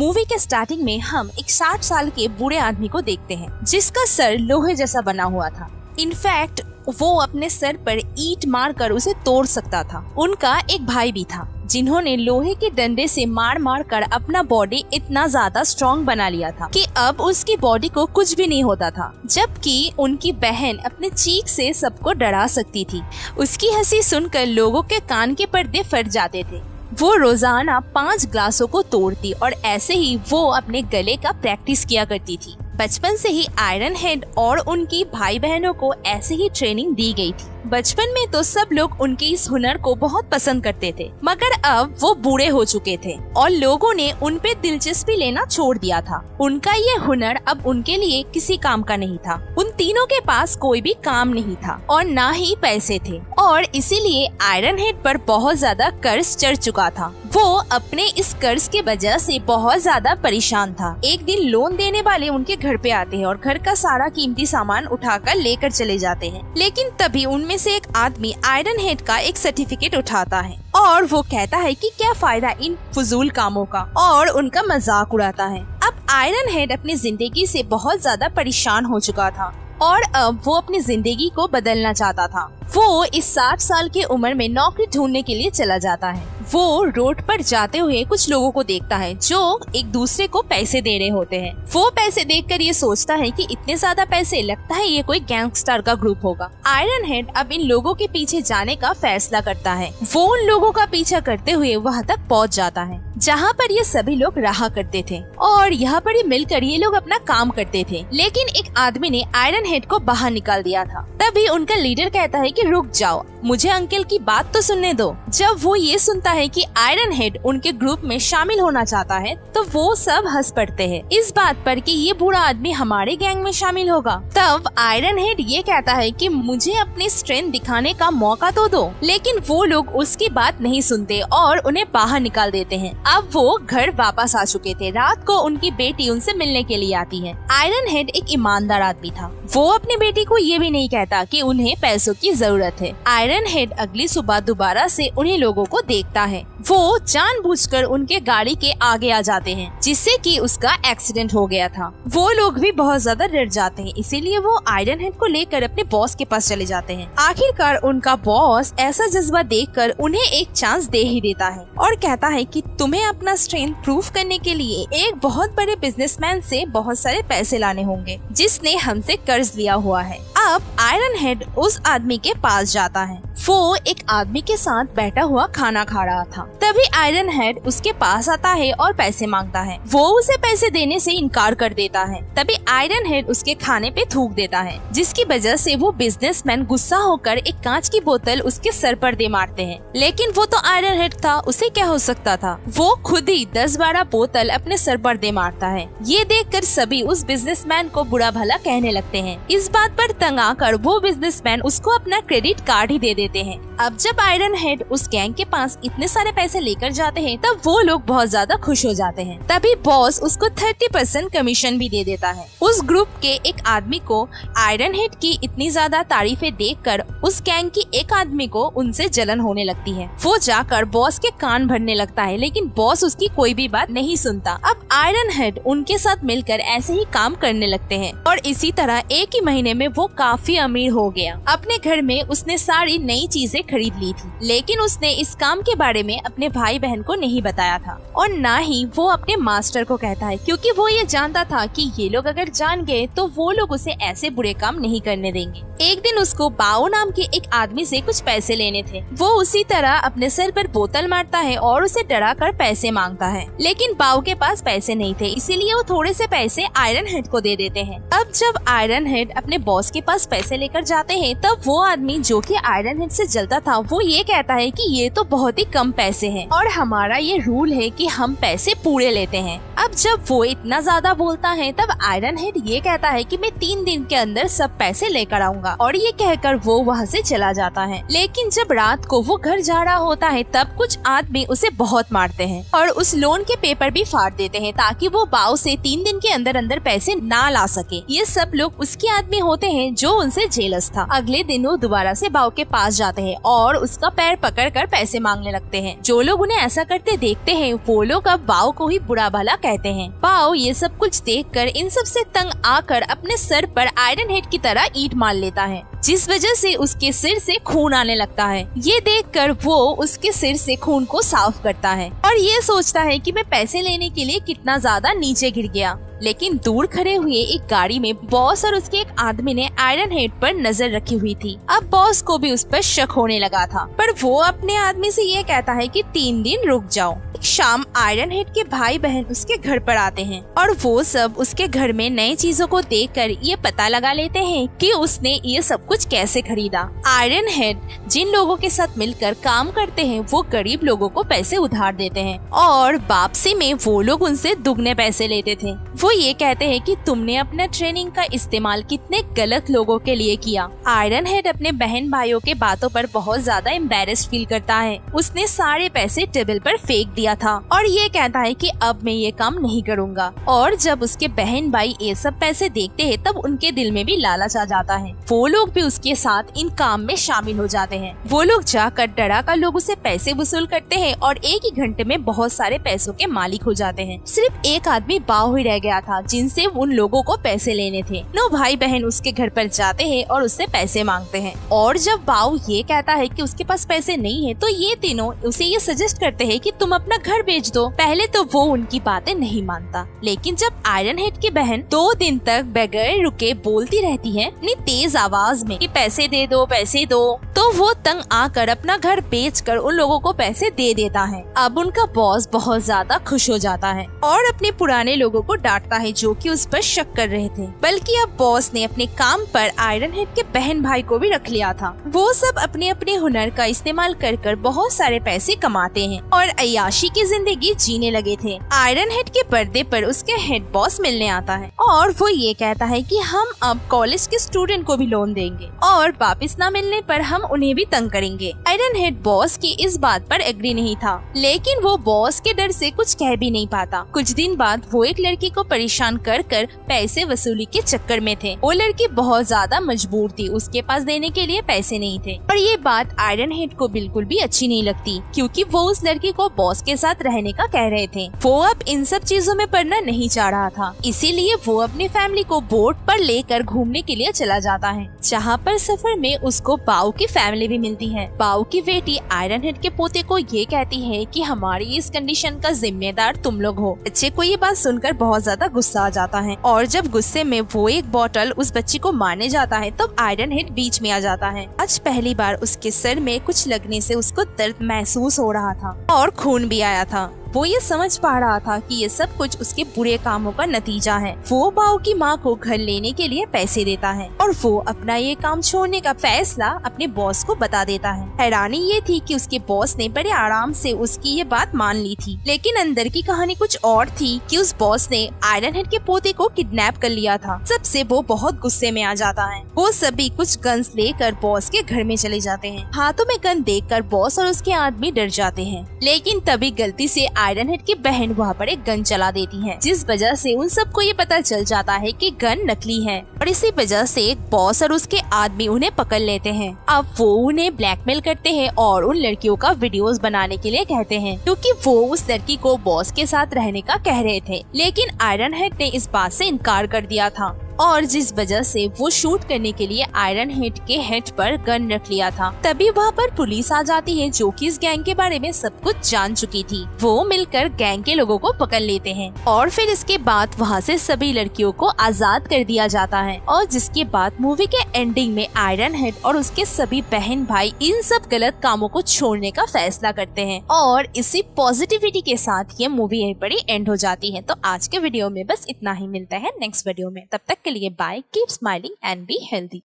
Movie के starting में हम एक 60 साल के बूढ़े आदमी को देखते हैं, जिसका सर लोहे जैसा बना हुआ था। इनफैक्ट वो अपने सर पर ईट मार कर उसे तोड़ सकता था। उनका एक भाई भी था, जिन्होंने लोहे के डंडे से मार मार कर अपना बॉडी इतना ज़्यादा स्ट्रॉन्ग बना लिया था कि अब उसकी बॉडी को कुछ भी नहीं होता था, जबकि उनकी बहन अपने चीख से सबको डरा सकती थी। उसकी हँसी सुनकर लोगों के कान के पर्दे फट जाते थे। वो रोज़ाना पाँच ग्लासों को तोड़ती और ऐसे ही वो अपने गले का प्रैक्टिस किया करती थी। बचपन से ही आयरन हेड और उनकी भाई बहनों को ऐसे ही ट्रेनिंग दी गई थी। बचपन में तो सब लोग उनके इस हुनर को बहुत पसंद करते थे, मगर अब वो बूढ़े हो चुके थे और लोगों ने उन पे दिलचस्पी लेना छोड़ दिया था। उनका ये हुनर अब उनके लिए किसी काम का नहीं था। उन तीनों के पास कोई भी काम नहीं था और न ही पैसे थे। और इसीलिए आयरन हेड पर बहुत ज़्यादा कर्ज चढ़ चुका था। वो अपने इस कर्ज के वजह से बहुत ज़्यादा परेशान था। एक दिन लोन देने वाले उनके घर पे आते हैं और घर का सारा कीमती सामान उठाकर लेकर चले जाते हैं। लेकिन तभी उनमें से एक आदमी आयरन हेड का एक सर्टिफिकेट उठाता है और वो कहता है कि क्या फ़ायदा इन फजूल कामों का और उनका मज़ाक उड़ाता है। अब आयरन हेड अपनी ज़िंदगी से बहुत ज़्यादा परेशान हो चुका था और अब वो अपनी ज़िंदगी को बदलना चाहता था। वो इस साठ साल की उम्र में नौकरी ढूँढने के लिए चला जाता है। वो रोड पर जाते हुए कुछ लोगों को देखता है, जो एक दूसरे को पैसे दे रहे होते हैं। वो पैसे देखकर ये सोचता है कि इतने ज़्यादा पैसे, लगता है ये कोई गैंगस्टर का ग्रुप होगा। आयरन हेड अब इन लोगों के पीछे जाने का फैसला करता है। वो उन लोगों का पीछा करते हुए वहाँ तक पहुँच जाता है। जहाँ पर ये सभी लोग रहा करते थे और यहाँ पर ही मिलकर ये लोग अपना काम करते थे। लेकिन एक आदमी ने आयरन हेड को बाहर निकाल दिया था। तभी उनका लीडर कहता है कि रुक जाओ, मुझे अंकल की बात तो सुनने दो। जब वो ये सुनता है कि आयरन हेड उनके ग्रुप में शामिल होना चाहता है तो वो सब हंस पड़ते हैं। इस बात पर कि ये बूढ़ा आदमी हमारे गैंग में शामिल होगा। तब आयरन हेड ये कहता है कि मुझे अपनी स्ट्रेंथ दिखाने का मौका तो दो, लेकिन वो लोग उसकी बात नहीं सुनते और उन्हें बाहर निकाल देते हैं। अब वो घर वापस आ चुके थे। रात को उनकी बेटी उनसे मिलने के लिए आती है। आयरन हेड एक ईमानदार आदमी था। वो अपनी बेटी को ये भी नहीं कहता कि उन्हें पैसों की ज़रूरत है। आयरन हेड अगली सुबह दोबारा से उन्हीं लोगों को देखता है। वो जानबूझकर उनके गाड़ी के आगे आ जाते हैं, जिससे कि उसका एक्सीडेंट हो गया था। वो लोग भी बहुत ज़्यादा डर जाते हैं, इसीलिए वो आयरन हेड को लेकर अपने बॉस के पास चले जाते हैं। आखिरकार उनका बॉस ऐसा जज्बा देखकर उन्हें एक चांस दे ही देता है और कहता है कि तुम्हें अपना स्ट्रेंथ प्रूफ करने के लिए एक बहुत बड़े बिजनेसमैन से बहुत सारे पैसे लाने होंगे, जिसने हमसे कर्ज लिया हुआ है। अब आयरन हेड उस आदमी के पास जाता है। वो एक आदमी के साथ बैठा हुआ खाना खा रहा था। तभी आयरन हेड उसके पास आता है और पैसे माँगता है, वो उसे पैसे देने से इनकार कर देता है। तभी आयरन हेड उसके खाने पे थूक देता है, जिसकी वजह से वो बिजनेसमैन गुस्सा होकर एक कांच की बोतल उसके सर पर दे मारते हैं। लेकिन वो तो आयरन हेड था, उसे क्या हो सकता था? वो खुद ही दस बारह बोतल अपने सर पर दे मारता है। ये देख कर सभी उस बिजनेसमैन को बुरा भला कहने लगते हैं। इस बात पर तंग आकर वो बिजनेसमैन उसको अपना क्रेडिट कार्ड ही दे देते हैं। अब जब आयरन हेड उस गैंग के पास इतने सारे पैसे लेकर जाते हैं, तब वो लोग बहुत ज़्यादा खुश हो जाते हैं। तभी बॉस उसको थर्टी परसेंट कमीशन भी दे देता है। उस ग्रुप के एक आदमी को आयरन हेड की इतनी ज़्यादा तारीफे देखकर उस गैंग की एक आदमी को उनसे जलन होने लगती है। वो जाकर बॉस के कान भरने लगता है, लेकिन बॉस उसकी कोई भी बात नहीं सुनता। अब आयरन हेड उनके साथ मिलकर ऐसे ही काम करने लगते हैं और इसी तरह एक ही महीने में वो काफ़ी अमीर हो गया। अपने घर में उसने सारी नई चीज़ें खरीद ली थी, लेकिन उसने इस काम के बारे में अपने भाई बहन को नहीं बताया था। और न ही वो अपने मास्टर को कहता है, क्योंकि वो ये जानता था कि ये लोग अगर जान गए तो वो लोग उसे ऐसे बुरे काम नहीं करने देंगे। एक दिन उसको बाओ नाम के एक आदमी से कुछ पैसे लेने थे। वो उसी तरह अपने सर पर बोतल मारता है और उसे डरा कर पैसे माँगता है। लेकिन बाओ के पास पैसे नहीं थे, इसीलिए वो थोड़े से पैसे आयरन हेड को दे देते हैं। अब जब आयरन हेड अपने बॉस के पास पैसे लेकर जाते हैं, तब वो आदमी जो कि आयरन हेड से जलता था, वो ये कहता है कि ये तो बहुत ही कम पैसे हैं। और हमारा ये रूल है कि हम पैसे पूरे लेते हैं। अब जब वो इतना ज़्यादा बोलता है, तब आयरन हेड ये कहता है कि मैं तीन दिन के अंदर सब पैसे लेकर आऊँगा। और ये कहकर वो वहाँ से चला जाता है। लेकिन जब रात को वो घर जा रहा होता है, तब कुछ आदमी उसे बहुत मारते हैं। और उस लोन के पेपर भी फाड़ देते हैं, ताकि वो बाव से तीन दिन के अंदर अंदर पैसे ना ला सके। ये सब लोग उसके आदमी होते हैं जो उनसे जेलस था। अगले दिन वो दोबारा से बाव के पास जाते हैं और उसका पैर पकड़ कर पैसे मांगने लगते हैं। जो लोग उन्हें ऐसा करते देखते हैं, वो लोग अब बाओ को ही बुरा भला कहते हैं। बाओ, ये सब कुछ देखकर इन सबसे तंग आकर अपने सर पर आयरन हेड की तरह ईट मार लेता है, जिस वजह से उसके सिर से खून आने लगता है। ये देखकर वो उसके सिर से खून को साफ़ करता है और ये सोचता है कि मैं पैसे लेने के लिए कितना ज़्यादा नीचे गिर गया। लेकिन दूर खड़े हुए एक गाड़ी में बॉस और उसके एक आदमी ने आयरन हेड पर नज़र रखी हुई थी। अब बॉस को भी उस पर शक होने लगा था। पर वो अपने आदमी से ये कहता है कि तीन दिन रुक जाओ। एक शाम आयरन हेड के भाई बहन उसके घर पर आते हैं और वो सब उसके घर में नई चीज़ों को देखकर ये पता लगा लेते हैं कि उसने ये सब कुछ कैसे खरीदा। आयरन हेड जिन लोगों के साथ मिलकर काम करते हैं, वो गरीब लोगों को पैसे उधार देते हैं और वापसी में वो लोग उनसे दुगने पैसे लेते थे। वो ये कहते हैं कि तुमने अपना ट्रेनिंग का इस्तेमाल कितने गलत लोगों के लिए किया। आयरन हेड अपने बहन भाइयों के बातों पर बहुत ज़्यादा एम्बेरस फील करता है। उसने सारे पैसे टेबल पर फेंक दिया था और ये कहता है कि अब मैं ये काम नहीं करूँगा। और जब उसके बहन भाई ये सब पैसे देखते हैं, तब उनके दिल में भी लालच आ जाता है। वो लोग भी उसके साथ इन काम में शामिल हो जाते हैं। वो लोग जाकर डरा कर लोगों से पैसे वसूल करते हैं और एक ही घंटे में बहुत सारे पैसों के मालिक हो जाते हैं। सिर्फ़ एक आदमी बाव ही रह गया था, जिनसे उन लोगों को पैसे लेने थे। नौ भाई बहन उसके घर पर जाते हैं और उससे पैसे मांगते हैं। और जब बाऊ ये कहता है कि उसके पास पैसे नहीं है तो ये तीनों उसे ये सजेस्ट करते हैं कि तुम अपना घर बेच दो। पहले तो वो उनकी बातें नहीं मानता। लेकिन जब आयरन हेड की बहन दो दिन तक बगैर रुके बोलती रहती है अपनी तेज आवाज़ में कि पैसे दे दो, पैसे दो तो वो तंग आकर अपना घर बेच कर उन लोगों को पैसे दे देता है। अब उनका बॉस बहुत ज़्यादा खुश हो जाता है और अपने पुराने लोगों को डांटता है जो कि उस पर शक कर रहे थे। बल्कि अब बॉस ने अपने काम पर आयरन हेड के बहन भाई को भी रख लिया था। वो सब अपने अपने हुनर का इस्तेमाल कर कर बहुत सारे पैसे कमाते हैं और अयाशी की ज़िंदगी जीने लगे थे। आयरन हेड के पर्दे पर उसके हेड बॉस मिलने आता है। और वो ये कहता है कि हम अब कॉलेज के स्टूडेंट को भी लोन देंगे। और वापस न मिलने पर हम उन्हें भी तंग करेंगे। आयरन हेड बॉस की इस बात पर एग्री नहीं था। लेकिन वो बॉस के डर से कुछ कह भी नहीं पाता। कुछ दिन बाद वो एक लड़की को परेशान कर कर पैसे वसूली के चक्कर में थे। वो लड़की बहुत ज़्यादा मजबूर थी। उसके पास देने के लिए पैसे नहीं थे। पर ये बात आयरन हेड को बिल्कुल भी अच्छी नहीं लगती। क्योंकि वो उस लड़की को बॉस के साथ रहने का कह रहे थे। वो अब इन सब चीज़ों में पढ़ना नहीं चाह रहा था। इसीलिए वो अपनी फैमिली को बोट पर लेकर घूमने के लिए चला जाता है। जहाँ पर सफ़र में उसको पाओ की फैमिली भी मिलती है। बाऊ की बेटी आयरन हेड के पोते को ये कहती है कि हमारी इस कंडीशन का जिम्मेदार तुम लोग हो। बच्चे को ये बात सुनकर बहुत ज़्यादा गुस्सा आ जाता है। और जब गुस्से में वो एक बॉटल उस बच्ची को मारने जाता है, तब आयरन हेड बीच में आ जाता है। आज पहली बार उसके सर में कुछ लगने से उसको दर्द महसूस हो रहा था। और खून भी आया था। वो ये समझ पा रहा था कि ये सब कुछ उसके बुरे कामों का नतीजा है। वो बाऊ की माँ को घर लेने के लिए पैसे देता है और वो अपना ये काम छोड़ने का फैसला अपने बॉस को बता देता है। हैरानी ये थी कि उसके बॉस ने बड़े आराम से उसकी ये बात मान ली थी। लेकिन अंदर की कहानी कुछ और थी कि उस बॉस ने आयरन हेड के पोते को किडनैप कर लिया था। सबसे वो बहुत गुस्से में आ जाता है। वो सभी कुछ गन्स लेकर बॉस के घर में चले जाते हैं। हाथों में गन देखकर बॉस और उसके आदमी डर जाते हैं। लेकिन तभी गलती से आयरन हेड की बहन वहाँ पर एक गन चला देती है, जिस वजह से उन सबको ये पता चल जाता है कि गन नकली है और इसी वजह से एक बॉस और उसके आदमी उन्हें पकड़ लेते हैं। अब वो उन्हें ब्लैकमेल करते हैं और उन लड़कियों का वीडियोस बनाने के लिए कहते हैं, क्योंकि वो उस लड़की को बॉस के साथ रहने का कह रहे थे। लेकिन आयरन हेड ने इस बात से इनकार कर दिया था। और जिस वजह से वो शूट करने के लिए आयरन हेड के हेड पर गन रख लिया था। तभी वहाँ पर पुलिस आ जाती है जो कि इस गैंग के बारे में सब कुछ जान चुकी थी। वो मिलकर गैंग के लोगों को पकड़ लेते हैं और फिर इसके बाद वहाँ से सभी लड़कियों को आज़ाद कर दिया जाता है और जिसके बाद मूवी के एंडिंग में आयरन हेड और उसके सभी बहन भाई इन सब गलत कामों को छोड़ने का फैसला करते हैं और इसी पॉजिटिविटी के साथ ये मूवी यहीं पर एंड हो जाती है। तो आज के वीडियो में बस इतना ही। मिलता है नेक्स्ट वीडियो में। तब तक के लिए bye keep smiling and be healthy